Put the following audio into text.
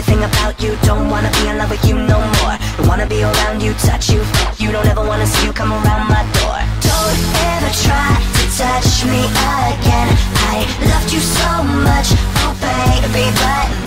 everything about you. Don't wanna be in love with you no more. Don't wanna be around you, touch you You. Don't ever wanna see you come around my door. Don't ever try to touch me again. I loved you so much, oh baby, but